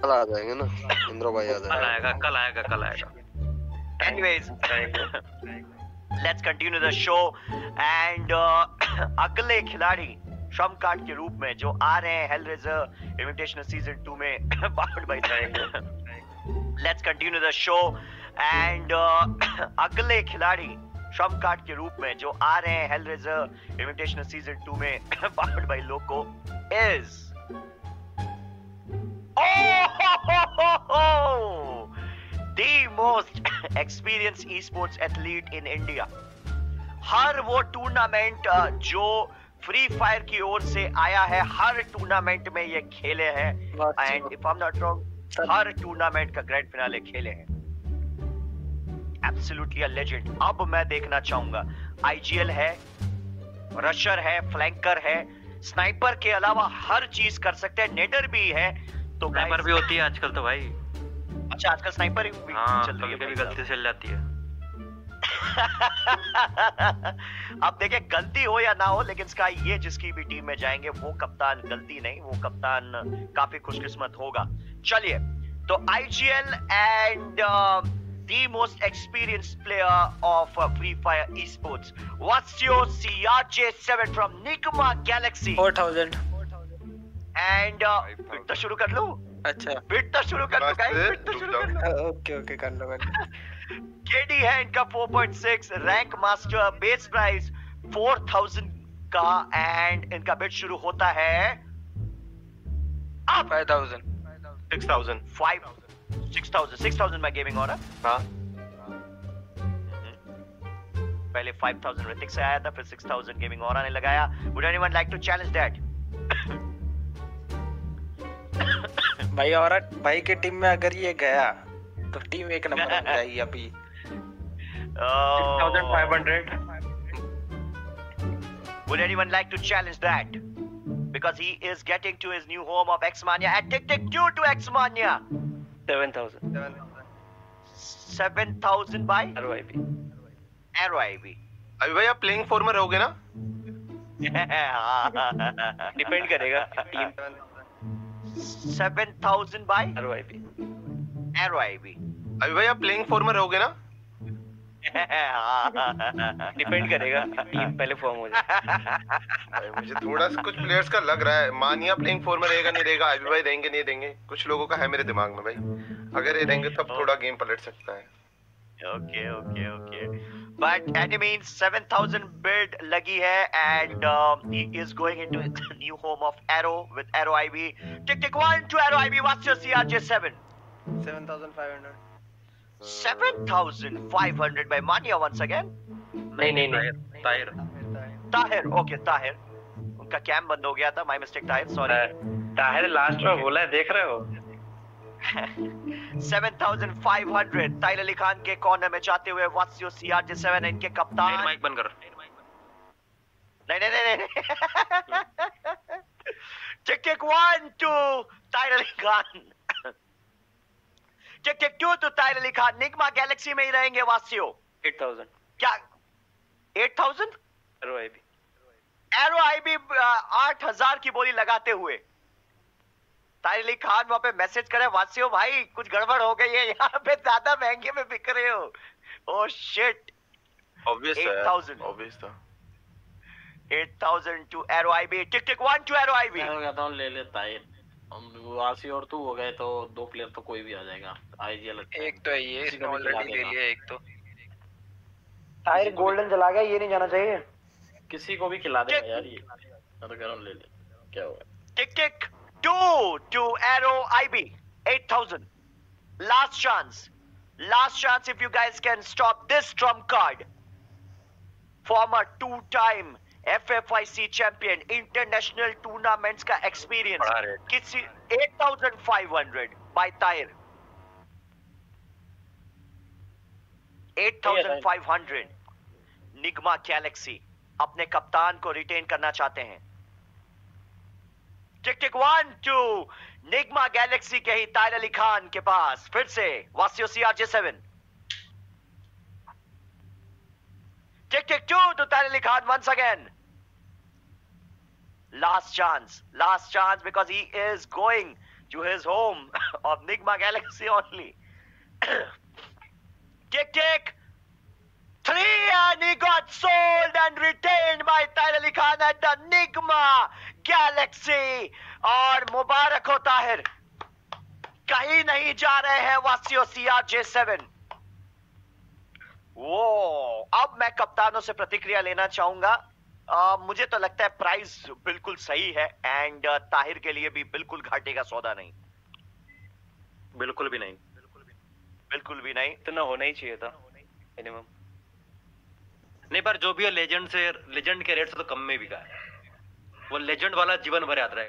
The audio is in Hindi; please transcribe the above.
कल आ जाएँगे ना इंद्रो भाई आ कल आएगा कल आएगा कल आएगा। Let's continue the show and uh, अगले खिलाड़ी श्रम कार्ड के रूप में जो आ रहे हैं हेलरेजर इनविटेशनल सीज़न 2 में bound by let's continue the show and अगले खिलाड़ी श्रम कार्ड के रूप में जो आ रहे हैं हेलरेजर इनविटेशनल सीज़न 2 में bound by Loco is Oh, the most experienced esports athlete in India. हर वो टूर्नामेंट जो फ्री फायर की ओर से आया है हर टूर्नामेंट में ये खेले हैं। And if I am not wrong her tournament का ग्रैंड फिनाले खेले हैं। एब्सोल्युटली अ लेजेंड अब मैं देखना चाहूँगा। आईजीएल है रशर है फ्लैंकर है स्नाइपर के अलावा हर चीज़ कर सकते हैं। नेडर भी है तो स्नाइपर भी होती है आजकल तो भाई। अच्छा आजकल स्नाइपर ही भी हाँ, चल रही है कभी गलती से चल जाती है। अब देखिए गलती हो या ना हो लेकिन स्काई ये जिसकी भी टीम में जाएँगे वो कप्तान गलती नहीं वो कप्तान काफ़ी खुशकिस्मत होगा। चलिए तो IGL and uh, the most experienced player of uh, Free Fire Esports. What's seven from Nigma Galaxy four thousand and fit uh, तो, अच्छा। तो शुरू कर लो। अच्छा। फिट तो शुरू कर लो गाइस फिट तो शुरू कर लो। ओके ओके कर लो केडी है इनका 4.6 रैंक मास्टर बेस प्राइस 4000 का एंड इनका बिट शुरू होता है अब। 5000 6000 5 6000 6000 में गेमिंग हो रहा हाँ। पहले 5000 ऋतिक से आया था फिर 6000 गेमिंग और आने लगाया would anyone like to challenge that भाई और भाई की टीम में अगर ये गया तो टीम एक नंबर हो जाएगी अभी Would anyone like to challenge that? Because he is getting to his new home of Xmania and Tick Tick 2 to Xmania. Seven thousand 7000 by Arrow IB. अभी भाई आप प्लेइंग फॉर में रहोगे ना डिपेंड करेगा टीम 7000 by अरे भाई भी Arrow IB. अभी भाई आप प्लेइंग फॉर में रहोगे ना? डिपेंड करेगा। टीम पहले फॉर्म हो जाए। मुझे थोड़ा सा कुछ प्लेयर्स का लग रहा है। मानिया प्लेइंग फॉर में रहेगा नहीं रहेगा? अभी भाई रहेंगे नहीं रहेंगे कुछ लोगों का है मेरे दिमाग में भाई। अगर ये रहेंगे तब थोड़ा गेम पलट सकता है। Okay okay okay but any mean seven thousand bid लगी है and is going in to new home of Arrow with Arrow I B Tick Tick one two Arrow I B what's C R J seven seven thousand five hundred seven thousand five hundred by Mania once again नहीं नहीं ताहिर ताहिर ओके ताहिर उनका कैम बंद हो गया था my mistake Tahir sorry Tahir last में बोला है देख रहे हो? 7500 ताहिर अली खान के कॉर्नर में जाते हुए व्हाट्स योर CRJ7 इनके कप्तान। माइक बंद कर। नहीं नहीं नहीं नहीं। Tick Tick one two Tahir Ali Khan. Tick Tick two two Tahir Ali Khan. Nigma Galaxy में ही रहेंगे वासियों। एट थाउज़ेंड क्या? 8000 अरे भाई भी एरो आईबी आठ हज़ार की बोली लगाते हुए। ताहिर अली खान वहाँ पे मैसेज करे वासियों भाई कुछ गड़बड़ हो गई है यहाँ पे ज़्यादा महँगे में बिक रहे हो। ओ शिट ऑब्वियस 8000 ऑब्वियस था। 8000 two Arrow IB Tick Tick one two Arrow IB मैं कहता हूँ ले ले ताहिर। हम वासी और तू हो गए तो दो प्लेयर तो कोई भी आ जाएगा। आईजीएल एक तो ये किसी इसने को भी खिला ऑलरेडी ले लिया एक तो। टायर गोल्डन चला गया ये नहीं जाना चाहिए। किसी को भी खिला देगा यार ये। मैं तो ले ले। क्या होगा Tick tick two to Arrow IB. 8,000. Last chance. Last chance if you guys can stop this trump card. Former two-time FFIC champion, international tournaments का rate. किसी 8,500 by Tahir. 8,500. निगमा गैलेक्सी अपने कप्तान को रिटेन करना चाहते हैं Tick Tick one two Nigma Galaxy के ही ताहिर अली खान के पास। फिर से, वासियो C R J seven Tick Tick two two Tahir Ali Khan once again last chance last chance because he is going to his home of Nigma Galaxy only Tick Tick Three and he got sold and retained by Tyler Khan at the Nigma. Galaxy. और मुबारक हो ताहिर। कहीं नहीं जा रहे हैं वासियों सीआर जे सेवन वो अब मैं कप्तानों से प्रतिक्रिया लेना चाहूँगा। अ, मुझे तो लगता है प्राइस बिल्कुल सही है एंड ताहिर के लिए भी बिल्कुल घाटे का सौदा नहीं। बिल्कुल भी नहीं। बिल्कुल भी नहीं। इतना होना ही चाहिए था मिनिमम नहीं पर जो भी है लेजेंड से लेजेंड के रेट से तो कम में बिका है। वो लेजेंड वाला जीवन भर याद रहेगा।